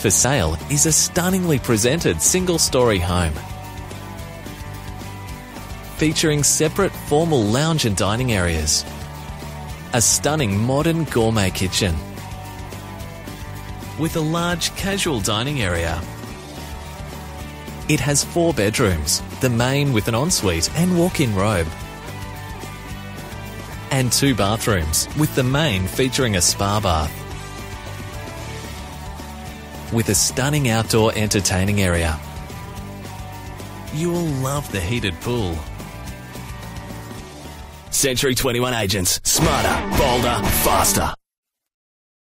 For sale is a stunningly presented single story home. Featuring separate formal lounge and dining areas. A stunning modern gourmet kitchen. With a large casual dining area. It has four bedrooms, the main with an ensuite and walk in robe. And two bathrooms, with the main featuring a spa bath with a stunning outdoor entertaining area. You will love the heated pool. Century 21 agents. Smarter, bolder, faster.